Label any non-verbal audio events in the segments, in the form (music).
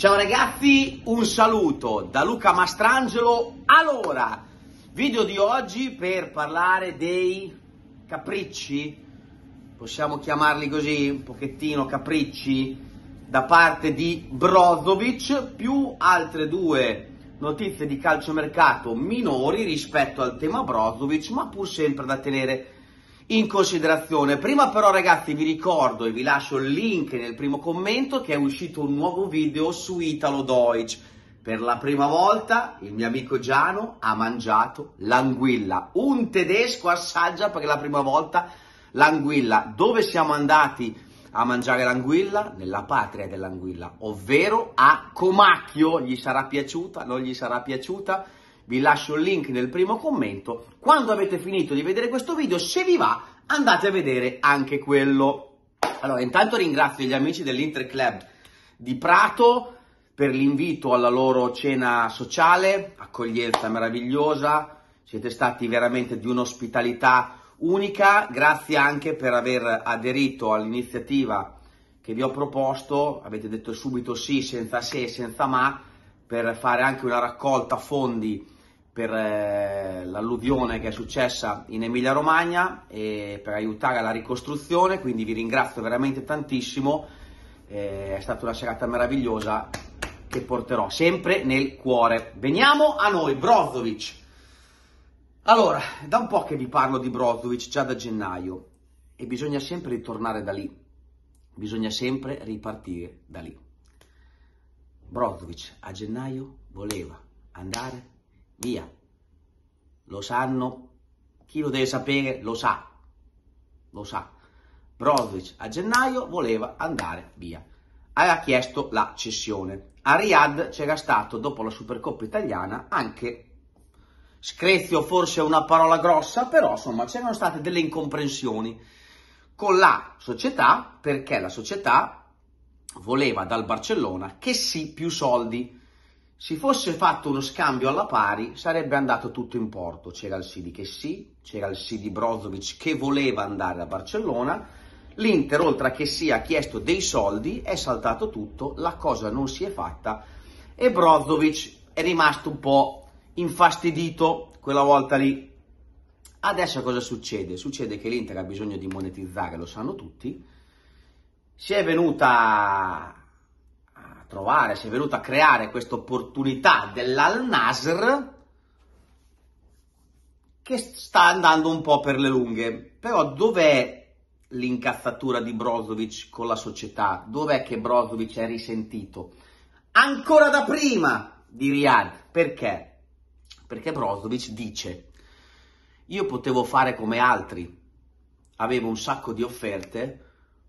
Ciao ragazzi, un saluto da Luca Mastrangelo. Allora, video di oggi per parlare dei capricci, possiamo chiamarli così, un pochettino capricci, da parte di Brozovic, più altre due notizie di calciomercato minori rispetto al tema Brozovic, ma pur sempre da tenere in considerazione. Prima però ragazzi vi ricordo e vi lascio il link nel primo commento che è uscito un nuovo video su Italo Deutsch. Per la prima volta il mio amico Giano ha mangiato l'anguilla. Un tedesco assaggia per la prima volta l'anguilla. Dove siamo andati a mangiare l'anguilla? Nella patria dell'anguilla, ovvero a Comacchio. Gli sarà piaciuta? Non gli sarà piaciuta? Vi lascio il link nel primo commento. Quando avete finito di vedere questo video, se vi va, andate a vedere anche quello. Allora, intanto ringrazio gli amici dell'Inter Club di Prato per l'invito alla loro cena sociale, accoglienza meravigliosa, siete stati veramente di un'ospitalità unica, grazie anche per aver aderito all'iniziativa che vi ho proposto, avete detto subito sì, senza se, senza ma, per fare anche una raccolta fondi per eh, l'alluvione che è successa in Emilia Romagna e per aiutare alla ricostruzione, quindi vi ringrazio veramente tantissimo, eh, è stata una serata meravigliosa che porterò sempre nel cuore. Veniamo a noi, Brozovic. Allora, da un po' che vi parlo di Brozovic, già da gennaio, e bisogna sempre ritornare da lì, bisogna sempre ripartire da lì. Brozovic a gennaio voleva andare via. Lo sanno, chi lo deve sapere lo sa, lo sa. Brozovic a gennaio voleva andare via. Aveva chiesto la cessione. A Riyadh c'era stato, dopo la Supercoppa italiana, anche screzio, forse una parola grossa, però insomma c'erano state delle incomprensioni con la società, perché la società voleva dal Barcellona che sì più soldi si fosse fatto uno scambio alla pari sarebbe andato tutto in porto. C'era il sì di che sì, c'era il sì di Brozovic che voleva andare a Barcellona, l'Inter oltre a che sì ha chiesto dei soldi, è saltato tutto, la cosa non si è fatta e Brozovic è rimasto un po' infastidito quella volta lì. Adesso cosa succede? Succede che l'Inter ha bisogno di monetizzare, lo sanno tutti, si è venuta trovare, si è venuto a creare questa opportunità dell'Al Nasr che sta andando un po' per le lunghe. Però dov'è l'incazzatura di Brozovic con la società? Dov'è che Brozovic è risentito? Ancora da prima di Riyadh. Perché? Perché Brozovic dice io potevo fare come altri, avevo un sacco di offerte,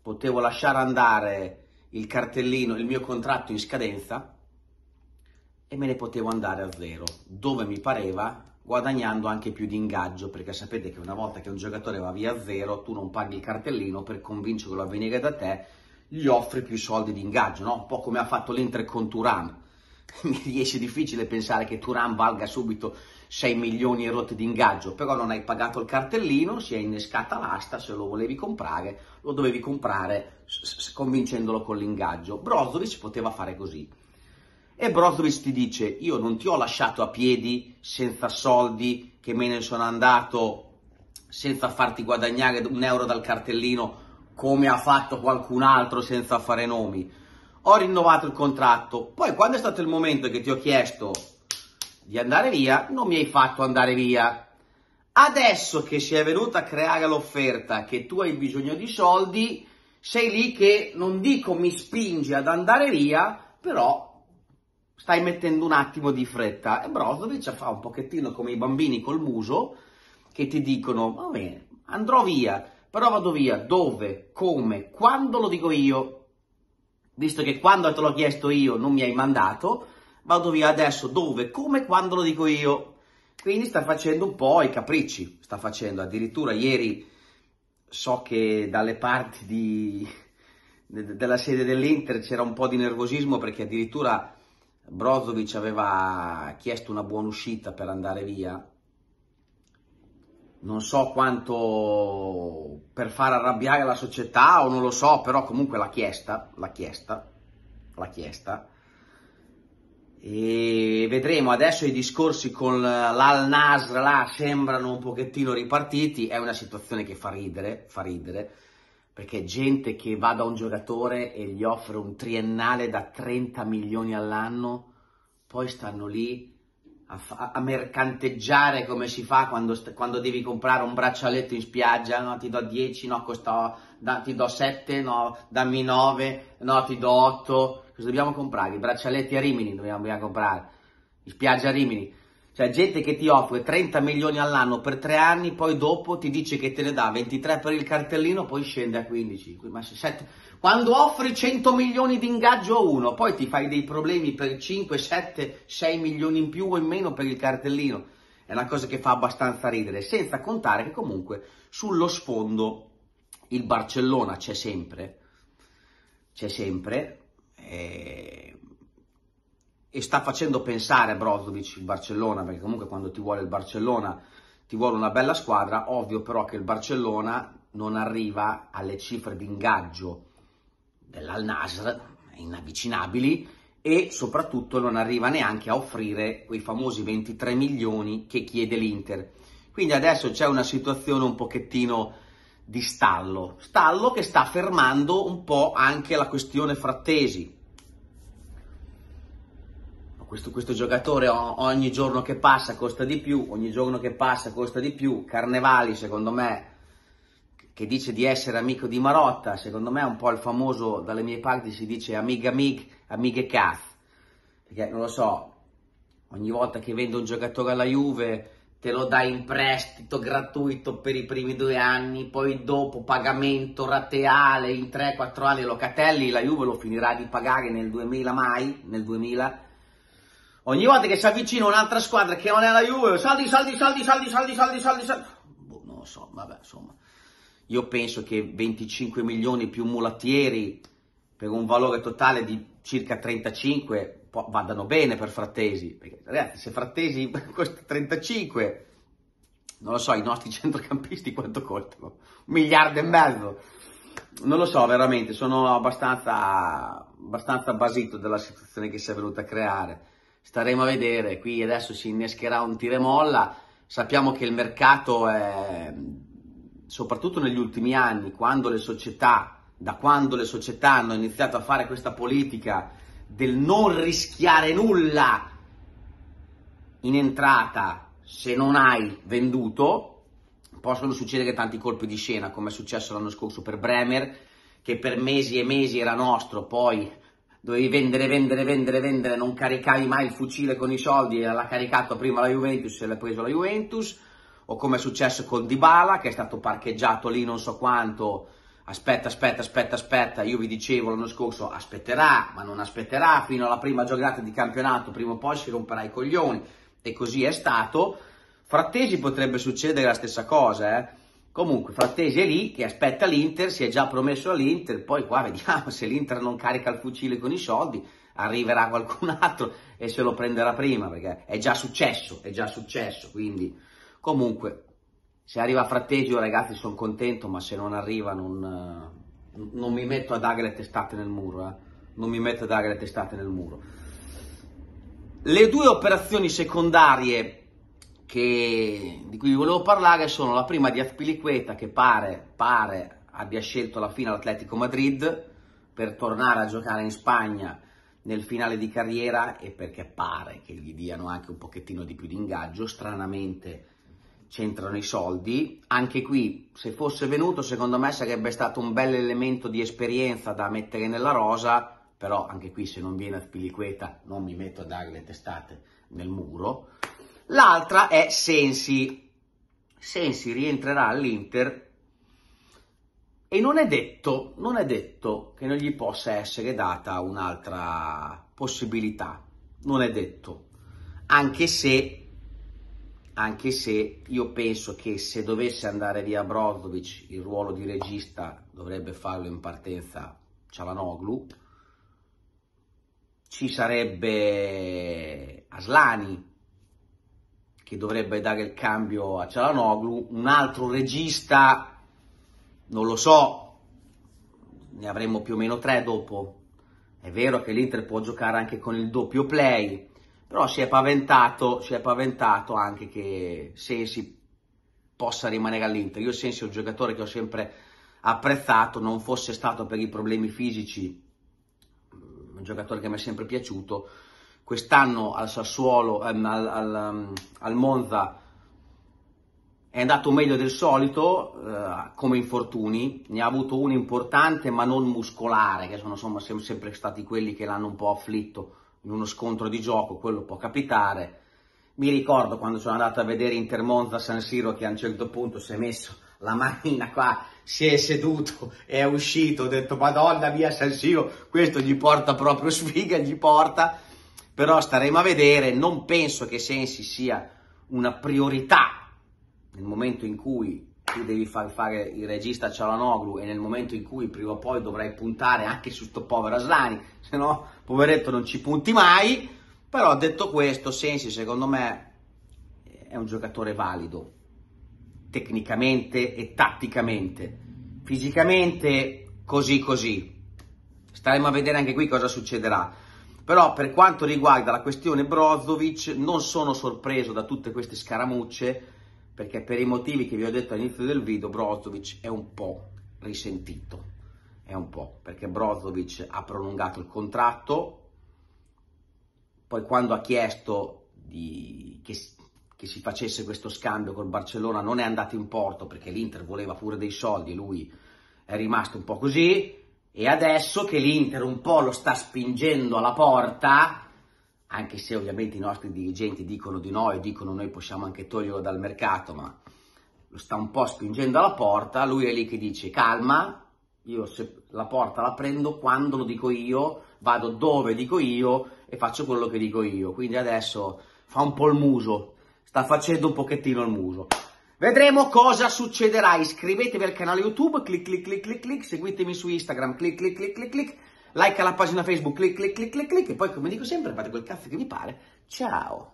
potevo lasciare andare il cartellino, il mio contratto in scadenza e me ne potevo andare a zero, dove mi pareva, guadagnando anche più di ingaggio, perché sapete che una volta che un giocatore va via a zero, tu non paghi il cartellino per convincerlo a venire da te, gli offri più soldi di ingaggio, no? Un po' come ha fatto l'Inter con Turan. (laughs) Mi riesce difficile pensare che Turan valga subito 6 milioni e rotte di ingaggio, però non hai pagato il cartellino, si è innescata l'asta, se lo volevi comprare, lo dovevi comprare convincendolo con l'ingaggio. Brozovic poteva fare così. E Brozovic ti dice, io non ti ho lasciato a piedi senza soldi, che me ne sono andato senza farti guadagnare un euro dal cartellino, come ha fatto qualcun altro senza fare nomi. Ho rinnovato il contratto, poi quando è stato il momento che ti ho chiesto di andare via, non mi hai fatto andare via. Adesso che si è venuta a creare l'offerta, che tu hai bisogno di soldi, sei lì che non dico mi spingi ad andare via, però stai mettendo un attimo di fretta. E Brozovic fa un pochettino come i bambini col muso che ti dicono, va bene, andrò via, però vado via dove, come, quando lo dico io, visto che quando te l'ho chiesto io non mi hai mandato, vado via adesso. Dove, come, quando lo dico io. Quindi sta facendo un po' i capricci, sta facendo. Addirittura ieri so che dalle parti di, de, della sede dell'Inter c'era un po' di nervosismo perché addirittura Brozovic aveva chiesto una buona uscita per andare via. Non so quanto per far arrabbiare la società o non lo so, però comunque l'ha chiesta, l'ha chiesta, l'ha chiesta e vedremo adesso i discorsi con l'Al Nasr là sembrano un pochettino ripartiti, è una situazione che fa ridere, fa ridere, perché gente che va da un giocatore e gli offre un triennale da 30 milioni all'anno, poi stanno lì a, fa- a mercanteggiare come si fa quando, st- quando, devi comprare un braccialetto in spiaggia, no ti do 10, no costa, da, ti do 7, no dammi 9, no ti do 8, Cosa dobbiamo comprare? I braccialetti a Rimini dobbiamo, comprare. In spiaggia a Rimini. Cioè, gente che ti offre 30 milioni all'anno per tre anni, poi dopo ti dice che te ne dà 23 per il cartellino, poi scende a 15. Quando offri 100 milioni di ingaggio a uno, poi ti fai dei problemi per 5, 7, 6 milioni in più o in meno per il cartellino. È una cosa che fa abbastanza ridere, senza contare che comunque sullo sfondo il Barcellona c'è sempre, c'è sempre, e, e sta facendo pensare Brozovic il Barcellona, perché comunque quando ti vuole il Barcellona ti vuole una bella squadra, ovvio però che il Barcellona non arriva alle cifre di ingaggio dell'Al Nasr, inavvicinabili, e soprattutto non arriva neanche a offrire quei famosi 23 milioni che chiede l'Inter. Quindi adesso c'è una situazione un pochettino di stallo, stallo che sta fermando un po' anche la questione Frattesi. Questo, questo giocatore ogni giorno che passa costa di più, ogni giorno che passa costa di più. Carnevali, secondo me, che dice di essere amico di Marotta, secondo me è un po' il famoso, dalle mie parti si dice amiga amic, amighe caz, perché non lo so, ogni volta che vende un giocatore alla Juve te lo dai in prestito gratuito per i primi due anni, poi dopo pagamento rateale in 3-4 anni Locatelli, la Juve lo finirà di pagare nel 2000 mai, nel 2000. Ogni volta che si avvicina un'altra squadra che non è la Juve, saldi, saldi, saldi, saldi, saldi, saldi, saldi, saldi. Boh, non lo so, vabbè, insomma. Io penso che 25 milioni più mulattieri per un valore totale di circa 35 vadano bene per Frattesi, perché ragazzi se Frattesi (laughs) costa 35, non lo so, i nostri (laughs) centrocampisti quanto costano? Un miliardo e mezzo, non lo so veramente, sono abbastanza, abbastanza basito della situazione che si è venuta a creare, staremo a vedere, qui adesso si innescherà un tire molla, sappiamo che il mercato è, soprattutto negli ultimi anni, quando le società, da quando le società hanno iniziato a fare questa politica, del non rischiare nulla in entrata se non hai venduto, possono succedere tanti colpi di scena, come è successo l'anno scorso per Bremer, che per mesi e mesi era nostro, poi dovevi vendere, vendere, vendere, vendere, non caricavi mai il fucile con i soldi, l'ha caricato prima la Juventus e l'ha preso la Juventus, o come è successo con Dybala, che è stato parcheggiato lì non so quanto, aspetta, aspetta, aspetta, aspetta, io vi dicevo l'anno scorso aspetterà, ma non aspetterà fino alla prima giornata di campionato, prima o poi si romperà i coglioni e così è stato. Frattesi potrebbe succedere la stessa cosa, eh? Comunque Frattesi è lì che aspetta l'Inter, si è già promesso all'Inter, poi qua vediamo se l'Inter non carica il fucile con i soldi, arriverà qualcun altro e se lo prenderà prima, perché è già successo, è già successo, quindi comunque se arriva Frattegio ragazzi sono contento, ma se non arriva non, eh, non, mi metto a dare le testate nel muro, eh. non mi metto a dare le testate nel muro. Le due operazioni secondarie che, di cui vi volevo parlare sono la prima di Azpilicueta che pare, pare abbia scelto alla fine l'Atletico Madrid per tornare a giocare in Spagna nel finale di carriera e perché pare che gli diano anche un pochettino di più di ingaggio, stranamente c'entrano i soldi. Anche qui, se fosse venuto, secondo me sarebbe stato un bel elemento di esperienza da mettere nella rosa, però anche qui se non viene a Spiliqueta non mi metto a dare le testate nel muro. L'altra è Sensi. Sensi rientrerà all'Inter e non è detto, non è detto che non gli possa essere data un'altra possibilità. Non è detto. Anche se anche se io penso che se dovesse andare via Brozovic il ruolo di regista dovrebbe farlo in partenza Cialanoglu, ci sarebbe Aslani che dovrebbe dare il cambio a Cialanoglu, un altro regista, non lo so, ne avremo più o meno tre dopo, è vero che l'Inter può giocare anche con il doppio play, però si è paventato, si è paventato anche che Sensi possa rimanere all'Inter. Io Sensi è un giocatore che ho sempre apprezzato, non fosse stato per i problemi fisici, un giocatore che mi è sempre piaciuto. Quest'anno al Sassuolo, ehm, al, al, ehm, al, Monza è andato meglio del solito eh, come infortuni, ne ha avuto uno importante ma non muscolare, che sono insomma sempre stati quelli che l'hanno un po' afflitto in uno scontro di gioco, quello può capitare. Mi ricordo quando sono andato a vedere Inter Monza San Siro che a un certo punto si è messo la manina qua, si è seduto, è uscito, ho detto madonna mia San Siro, questo gli porta proprio sfiga, gli porta, però staremo a vedere, non penso che Sensi sia una priorità nel momento in cui tu devi far fare il regista a Cialanoglu e nel momento in cui prima o poi dovrai puntare anche su sto povero Aslani, se no poveretto non ci punti mai, però detto questo Sensi secondo me è un giocatore valido, tecnicamente e tatticamente. Fisicamente così così. Staremo a vedere anche qui cosa succederà. Però per quanto riguarda la questione Brozovic non sono sorpreso da tutte queste scaramucce perché per i motivi che vi ho detto all'inizio del video Brozovic è un po' risentito. È un po' perché Brozovic ha prolungato il contratto, poi quando ha chiesto di, che che si facesse questo scambio col Barcellona non è andato in porto perché l'Inter voleva pure dei soldi, lui è rimasto un po' così e adesso che l'Inter un po' lo sta spingendo alla porta, anche se ovviamente i nostri dirigenti dicono di no e dicono noi possiamo anche toglierlo dal mercato, ma lo sta un po' spingendo alla porta, lui è lì che dice calma, io la porta la prendo quando lo dico io, vado dove dico io e faccio quello che dico io, quindi adesso fa un po' il muso, sta facendo un pochettino il muso. Vedremo cosa succederà. Iscrivetevi al canale YouTube, clic clic clic clic clic, seguitemi su Instagram, clic clic clic clic clic, like alla pagina Facebook, clic clic clic clic clic e poi come dico sempre fate quel cazzo che vi pare. Ciao!